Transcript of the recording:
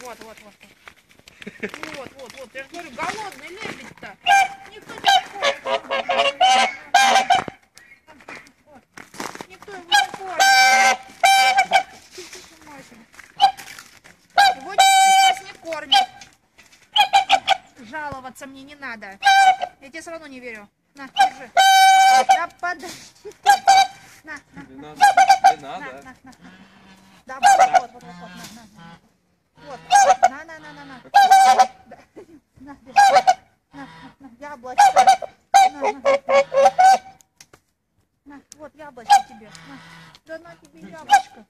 Вот, вот, вот. Вот, вот, вот, вот. Я же говорю, голодный лебедь-то. Никто не кормит. Никто его не кормит. Его никто не кормит. Жаловаться мне не надо. Я тебе все равно не верю. На, держи. Да подожди. На, на, Не надо. На, на, на. Да, вот, вот, вот, вот, вот, на, на, яблочко. На, на. на вот яблочко тебе. На. Да на тебе яблочко.